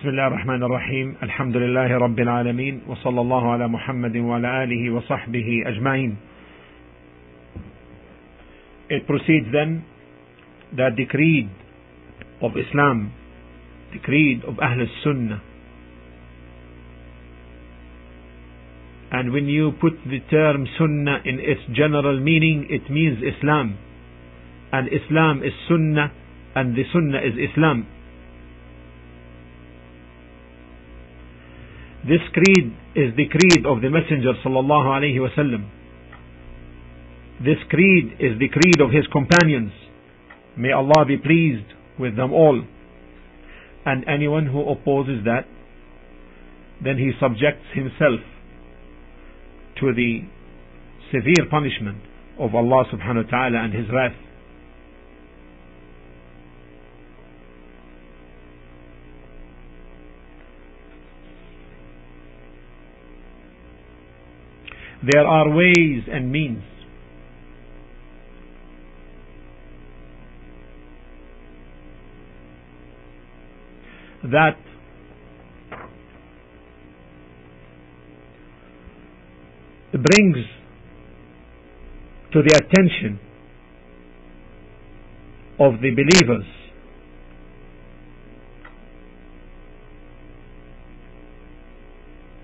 بسم الله الرحمن الرحيم الحمد لله رب العالمين وصلى الله على محمد وعلى آله وصحبه أجمعين It proceeds then that the creed of Islam, the creed of Ahl Sunnah, and when you put the term Sunnah in its general meaning, it means Islam, and Islam is Sunnah, and the Sunnah is Islam. This creed is the creed of the Messenger sallallahu alaihi wasallam. This creed is the creed of his companions. May Allah be pleased with them all. And anyone who opposes that, then he subjects himself to the severe punishment of Allah subhanahu wa ta'ala and his wrath. There are ways and means. That brings to the attention of the believers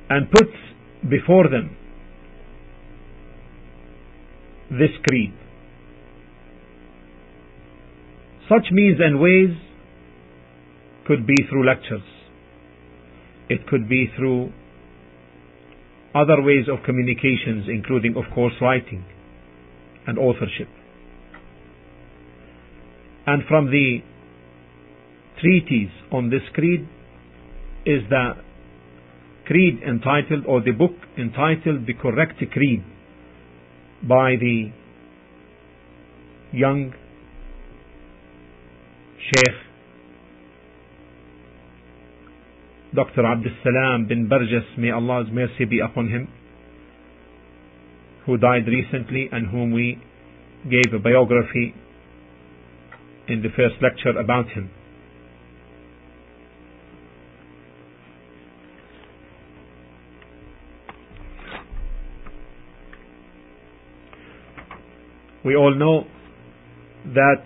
and puts before them this creed. Such means and ways could be through lectures. It could be through other ways of communications, including, of course, writing and authorship. And from the treatise on this creed is the creed entitled, or the book entitled The Correct Creed by the young Sheikh Dr. Abdul Salam bin Burjiss, may Allah's mercy be upon him, who died recently and whom we gave a biography in the first lecture about him. We all know that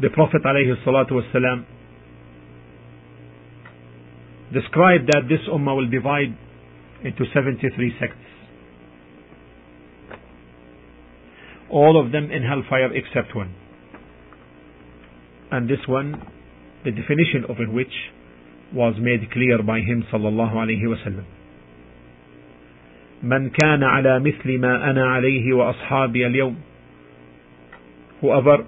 the Prophet والسلام, described that this ummah will divide into 73 sects. All of them in hellfire except one. And this one, the definition of it which was made clear by him sallallahu alayhi wasallam. من كان على مثل ما أنا عليه وأصحابي اليوم Whoever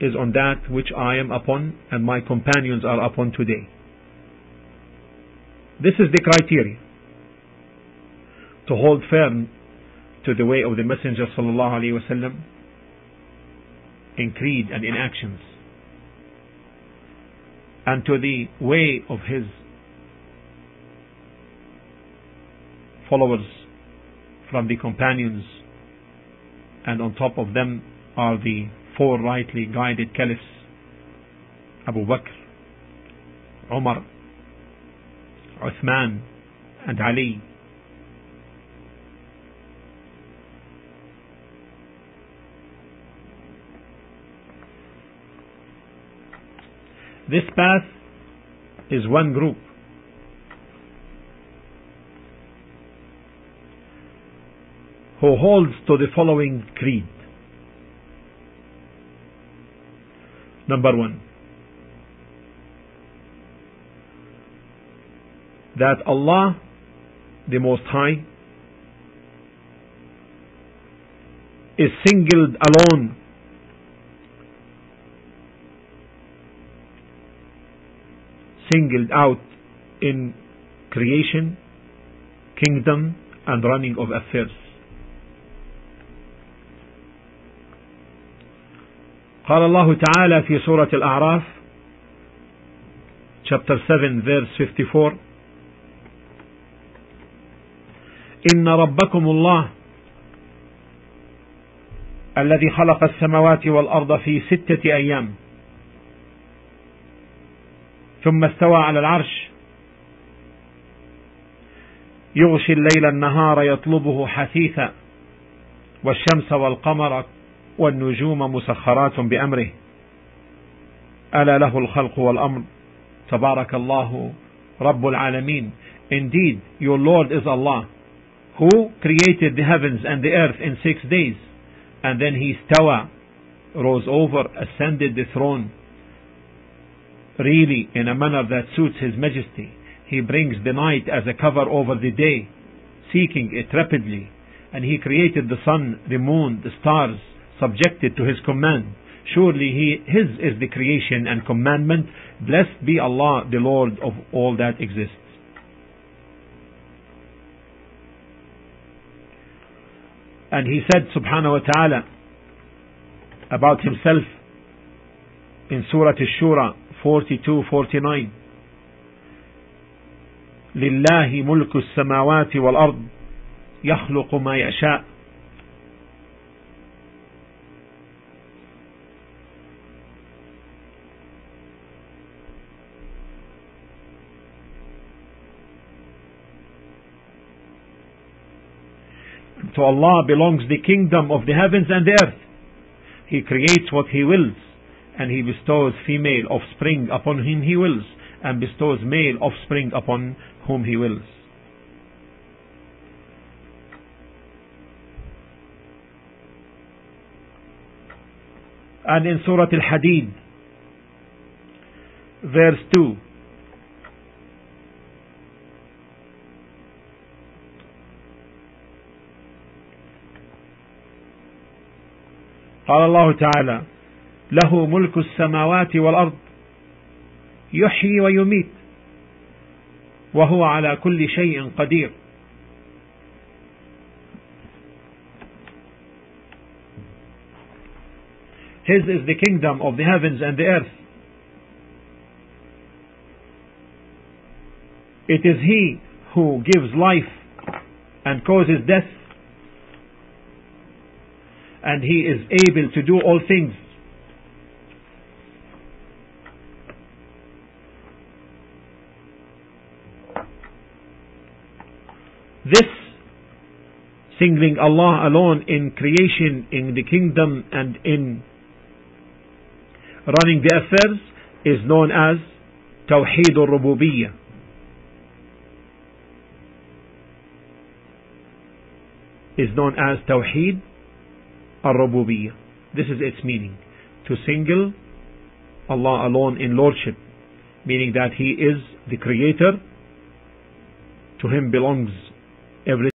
is on that which I am upon and my companions are upon today. This is the criteria to hold firm to the way of the Messenger sallallahu alaihi wasallam in creed and in actions and to the way of his followers from the companions and on top of them are the four rightly guided caliphs Abu Bakr, Umar, Uthman and Ali. This path is one group. Who holds to the following creed. Number one, that Allah, the Most High, is singled alone singled out in creation, kingdom, and running of affairs. قال الله تعالى في سورة الأعراف chapter 7 verse 54 إن ربكم الله الذي خلق السماوات والأرض في ستة أيام ثم استوى على العرش. يغشي الليل النهار يطلبه حثيثا والشمس والقمر والنجوم مسخرات بأمره. ألا له الخلق والأمر. تبارك الله رب العالمين. Indeed, your Lord is Allah who created the heavens and the earth in six days. And then he stawa rose over ascended the throne. Really in a manner that suits his majesty he brings the night as a cover over the day seeking it rapidly. And he created the sun the moon the stars subjected to his command. Surely he his is the creation and commandment. Blessed be Allah the Lord of all that exists. And he said subhanahu wa ta'ala about himself in Surah Ash-Shura 42-49 لله ملك السماوات والأرض يخلق ما يشاء To Allah belongs the kingdom of the heavens and the earth. He creates what He wills, and He bestows female offspring upon whom He wills, and bestows male offspring upon whom He wills. And in Surah Al-Hadid, verse 2, قال الله تعالى له ملك السماوات والأرض يحيي ويميت وهو على كل شيء قدير His is the kingdom of the heavens and the earth. It is He who gives life and causes death and He is able to do all things. This singling Allah alone in creation, in the kingdom, and in running the affairs is known as Tawheed al-Rububiyyah. Is known as Tawheed al-Rububiyyah. This is its meaning. To single Allah alone in Lordship, meaning that He is the Creator, to Him belongs everything